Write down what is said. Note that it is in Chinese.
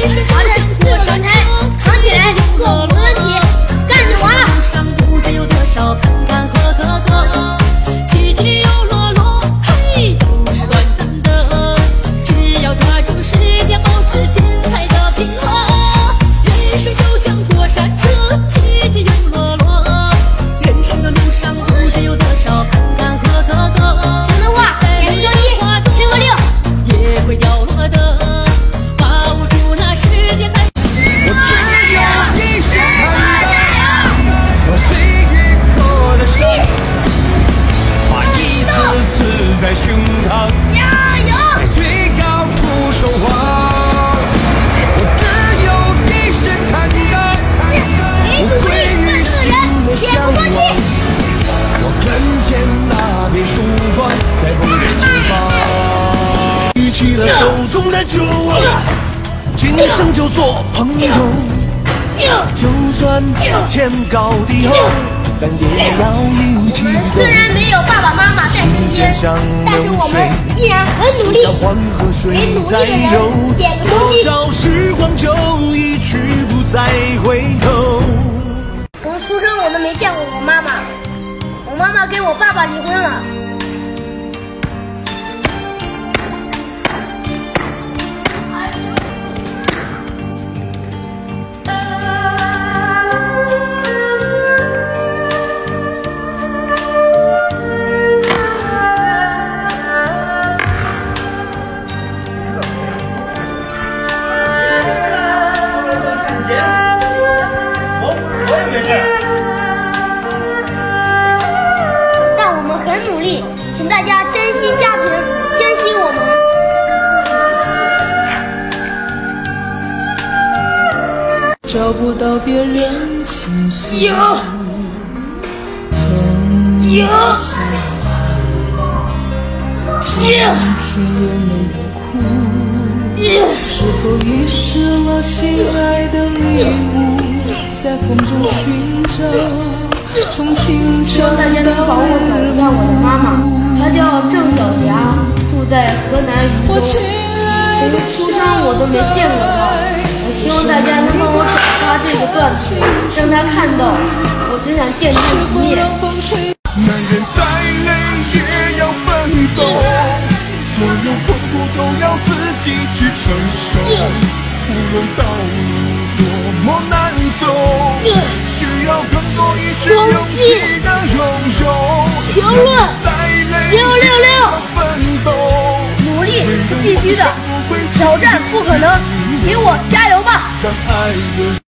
好的，四个轮胎扛起来，做五个问题，干就完了。路上不知有多少坎坎坷坷，起起又落落，嘿，都是短暂的。只要抓住时间，保持心态的平和。人生就像过山车，起起起了手中的酒，今生就做朋友。就算天高地厚，但也要一起走虽。然没有爸爸妈妈在身边，但是我们依然很努力。给努力的人，点个双击多少时光就一去不再回头。从出生我都没见过我妈妈，我妈妈跟我爸爸离婚了。请大家珍惜家庭，珍惜我们。找不到别人倾诉，有从你的小孩，前天也没有哭，是否遗失了心爱的礼物，在风中寻找，从清希望大家能帮我的妈妈，她叫郑晓霞，住在河南禹州。从出生我都没见过她，我希望大家能帮我转发这个段子，让她看到，我只想见她一面。风吹。男人再累也要奋斗，所有痛苦都要自己去承受。无论六六六努力是必须的，挑战不可能，给我加油吧！